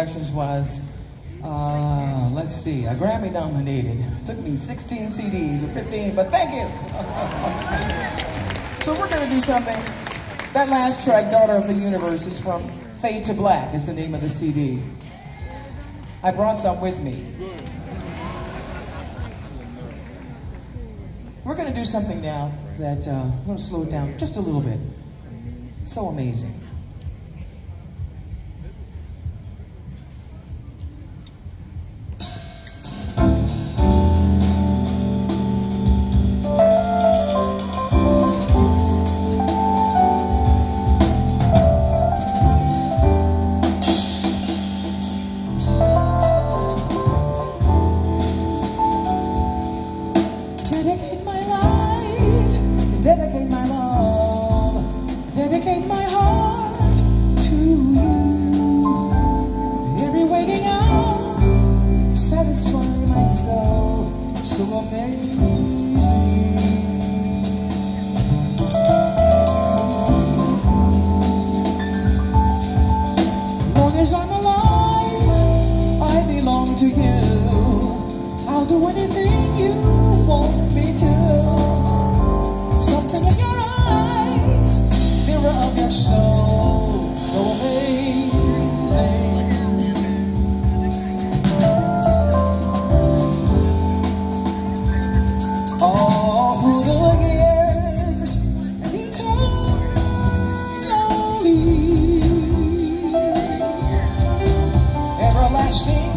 Productions was, uh, let's see, a Grammy nominated. It took me 16 CDs or 15, but thank you. so we're gonna do something. That last track, Daughter of the Universe, is from Fade to Black, is the name of the CD. I brought some with me. We're gonna do something now that, uh, I'm gonna slow it down just a little bit. It's so amazing. Do anything you want me to. Something in your eyes, mirror of your soul, so amazing. All through the years, eternally, everlasting